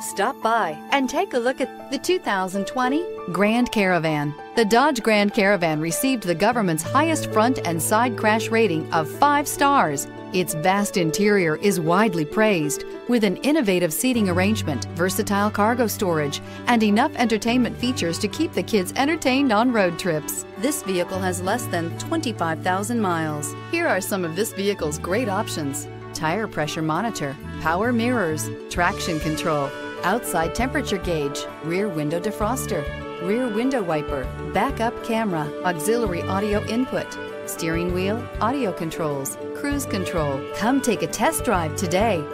Stop by and take a look at the 2020 Grand Caravan. The Dodge Grand Caravan received the government's highest front and side crash rating of five stars. Its vast interior is widely praised, with an innovative seating arrangement, versatile cargo storage, and enough entertainment features to keep the kids entertained on road trips. This vehicle has less than 25,000 miles. Here are some of this vehicle's great options. Tire pressure monitor, power mirrors, traction control, outside temperature gauge, rear window defroster, rear window wiper, backup camera, auxiliary audio input, steering wheel, audio controls, cruise control. Come take a test drive today.